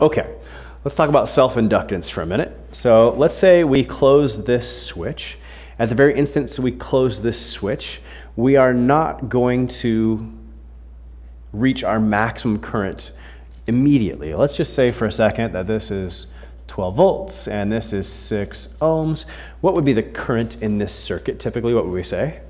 Okay, let's talk about self-inductance for a minute. So let's say we close this switch. At the very instant we close this switch, we are not going to reach our maximum current immediately. Let's just say for a second that this is 12 volts and this is 6 ohms. What would be the current in this circuit typically? What would we say?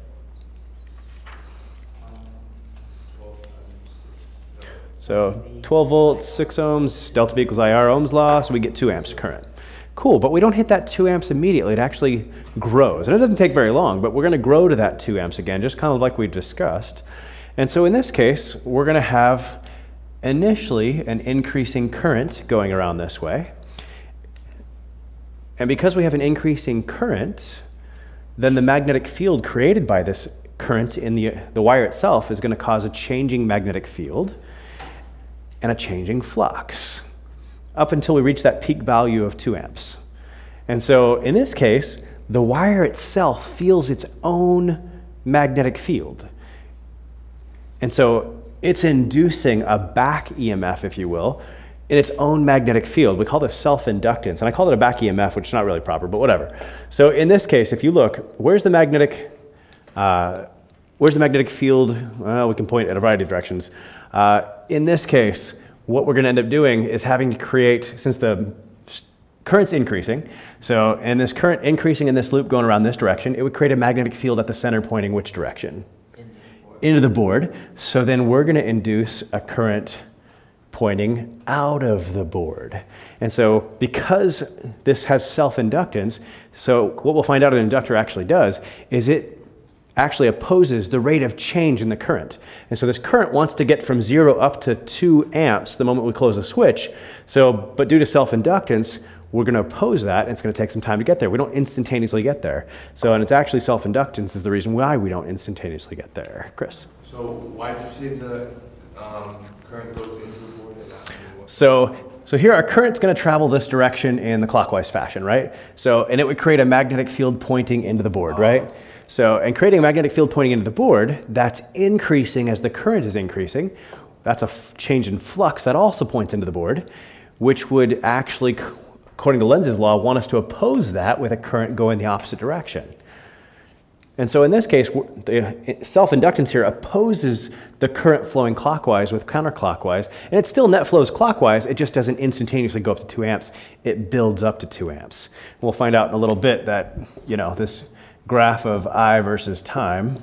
So 12 volts, 6 ohms, delta V equals IR Ohm's law, so we get 2 amps current. Cool, but we don't hit that 2 amps immediately. It actually grows. And it doesn't take very long, but we're going to grow to that 2 amps again, just kind of like we discussed. And so in this case, we're going to have initially an increasing current going around this way. And because we have an increasing current, then the magnetic field created by this current in the, the wire itself is going to cause a changing magnetic field and a changing flux up until we reach that peak value of 2 amps. And so in this case, the wire itself feels its own magnetic field. And so it's inducing a back EMF, if you will, in its own magnetic field. We call this self-inductance, and I call it a back EMF, which is not really proper, but whatever. So in this case, if you look, where's the magnetic, uh, where's the magnetic field? Well, we can point in a variety of directions. Uh, in this case, what we're going to end up doing is having to create, since the current's increasing, so, and this current increasing in this loop going around this direction, it would create a magnetic field at the center pointing which direction? Into the board. So then we're going to induce a current pointing out of the board. And so because this has self-inductance, so what we'll find out an inductor actually does is it actually opposes the rate of change in the current. And so this current wants to get from zero up to two amps the moment we close the switch. So, but due to self-inductance, we're going to oppose that, and it's going to take some time to get there. We don't instantaneously get there. So, and it's actually self-inductance is the reason why we don't instantaneously get there. Chris? So why did you say the um, current goes into the board? So, so here our current's going to travel this direction in the clockwise fashion, right? So, and it would create a magnetic field pointing into the board, oh. right? So, and creating a magnetic field pointing into the board, that's increasing as the current is increasing. That's a change in flux that also points into the board, which would actually, according to Lenz's law, want us to oppose that with a current going the opposite direction. And so in this case, the self-inductance here opposes the current flowing clockwise with counterclockwise, and it still net flows clockwise, it just doesn't instantaneously go up to 2 amps, it builds up to 2 amps. We'll find out in a little bit that, you know, this graph of I versus time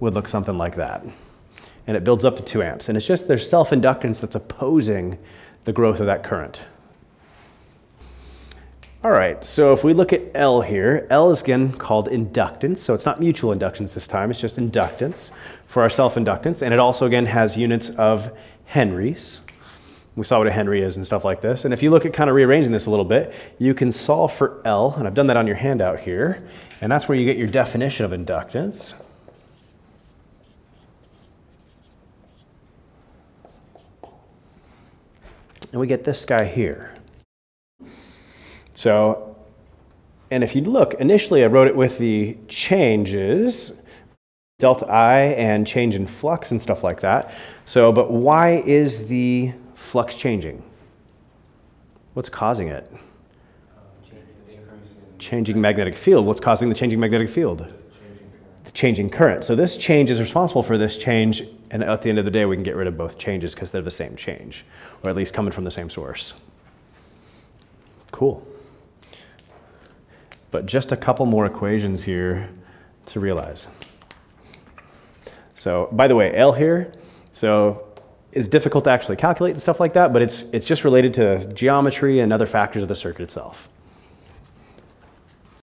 would look something like that. And it builds up to 2 amps. And it's just there's self-inductance that's opposing the growth of that current. All right, so if we look at L here, L is again called inductance. So it's not mutual inductance this time, it's just inductance for our self-inductance. And it also again has units of henries. We saw what a henry is and stuff like this. And if you look at kind of rearranging this a little bit, you can solve for L, and I've done that on your handout here, and that's where you get your definition of inductance. And we get this guy here. So, and if you look, initially I wrote it with the changes, delta I and change in flux and stuff like that. So, but why is the flux changing? What's causing it? Changing magnetic field. What's causing the changing magnetic field? The changing current. So this change is responsible for this change, and at the end of the day, we can get rid of both changes because they're the same change, or at least coming from the same source. Cool. But just a couple more equations here to realize. So, by the way, L here, so is difficult to actually calculate and stuff like that, but it's, it's just related to geometry and other factors of the circuit itself.